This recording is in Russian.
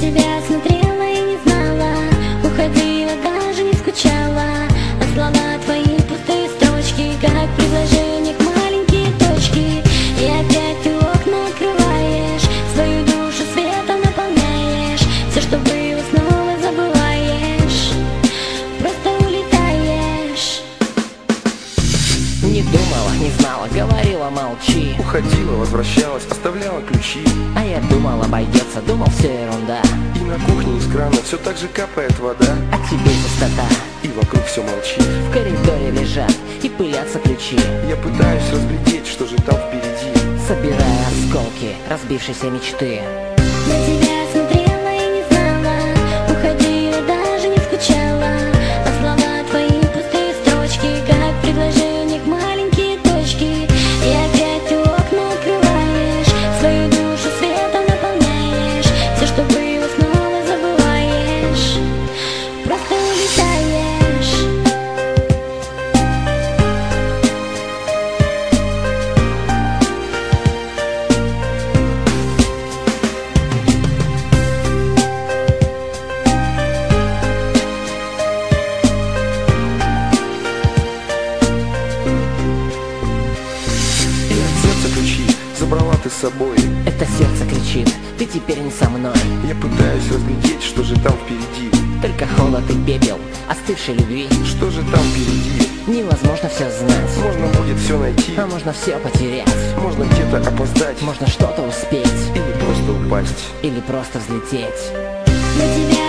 тебя смотрела и не знала. Уходила, даже не скучала. А слова твои пустые строчки Как предложение к маленькие точки И опять ты открываешь Свою душу светом наполняешь. Все, что было, снова забываешь. Просто улетаешь. Не думала, не знала, говорила молчи. Уходила, возвращалась, оставляла ключи. А я думал обойдется, думал все ерунда. И на кухне из крана все так же капает вода. А теперь пустота. И вокруг все молчит. В коридоре лежат и пылятся ключи. Я пытаюсь разглядеть, что же там впереди. Собирая осколки разбившейся мечты ты собой. Это сердце кричит, ты теперь не со мной. Я пытаюсь разглядеть, что же там впереди. Только холод и пепел остывшей любви. Что же там впереди? Невозможно все знать. Можно будет все найти. А можно все потерять. Можно где-то опоздать. Можно что-то успеть. Или просто упасть. Или просто взлететь. На тебя